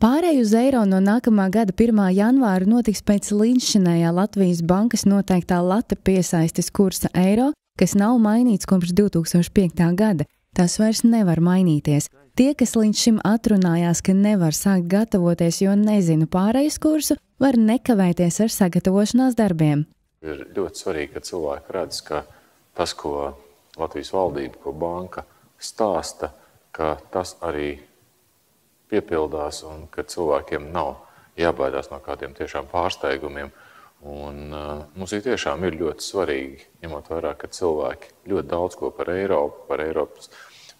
Pārēju uz eiro no nākamā gada 1. janvāra notiks pēc līdzšinējā Latvijas bankas noteiktā lata piesaistes kursa eiro, kas nav mainīts kopš 2005. gada. Tas vairs nevar mainīties. Tie, kas līdz šim atrunājās, ka nevar sākt gatavoties, jo nezinu pārējais kursu, var nekavēties ar sagatavošanās darbiem. Ir ļoti svarīgi, ka cilvēki redz, ka tas, ko Latvijas valdība, ko banka stāsta, ka tas arī piepildās un ka cilvēkiem nav jābaidās no kādiem tiešām pārsteigumiem. Un, uh, mums ir tiešām ir ļoti svarīgi, ņemot vērā, ka cilvēki ļoti daudz ko par Eiropu, par Eiropas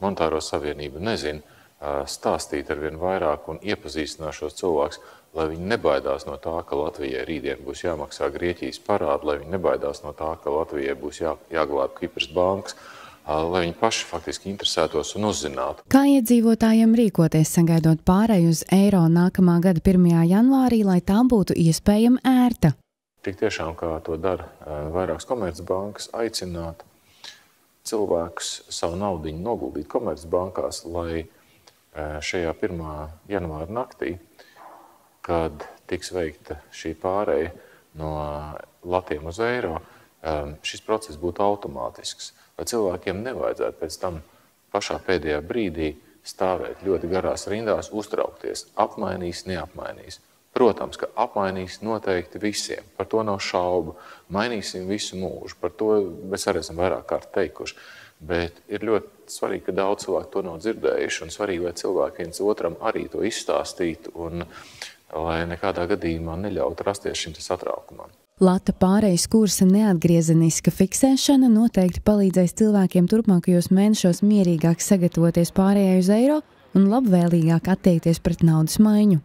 monetāro savienību nezina, uh, stāstīt ar vien vairāk un iepazīstināt šos cilvēkus, lai viņi nebaidās no tā, ka Latvijai rītdien būs jāmaksā Grieķijas parādi, lai viņi nebaidās no tā, ka Latvijai būs jā, jāglāb Kipras bankas. Uh, lai viņi paši faktiski interesētos un uzzinātu. Kā iedzīvotājiem rīkoties, sagaidot pārēju uz eiro nākamā gada 1. janvārī, lai tā būtu iespējama ērta? Tik tiešām, kā to dara vairākas komercbankas, aicināt cilvēkus savu naudu noguldīt komercbankās, lai šajā 1. janvāra naktī, kad tiks veikta šī pārēja no latiem uz eiro, šis process būtu automātisks lai cilvēkiem nevajadzētu pēc tam pašā pēdējā brīdī stāvēt ļoti garās rindās, uztraukties, apmainīs, neapmainīs. Protams, ka apmainīs noteikti visiem, par to nav šaubu. Mainīsim visu mūžu, par to mēs arī esam vairāk kārt teikuši. Bet ir ļoti svarīgi, ka daudz cilvēku to nav dzirdējuši, un svarīgi, lai cilvēki viens otram arī to izstāstītu, un lai nekādā gadījumā neļautu rasties šim satraukumam. Lata pārejas kursa neatgriezeniska fiksēšana noteikti palīdzēs cilvēkiem turpmākajos mēnešos mierīgāk sagatavoties pārējai uz eiro un labvēlīgāk attiekties pret naudas maiņu.